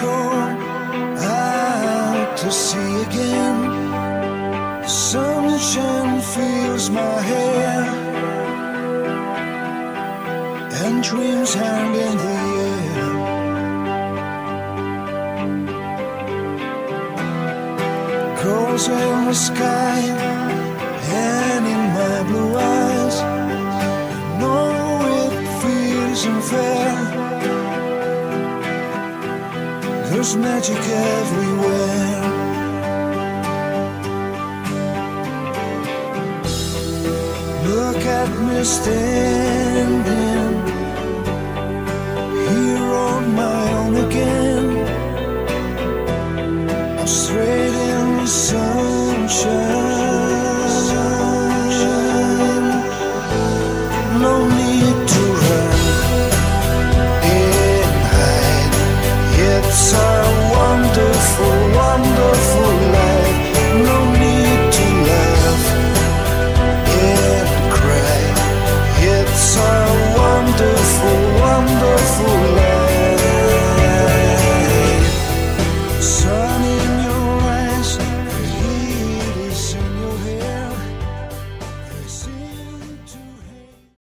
go out to sea again. Sunshine fills my hair, and dreams hang in the air. Girls in the sky. There's magic everywhere. Look at me standing here on my own again. I'm straight in the sunshine. No need.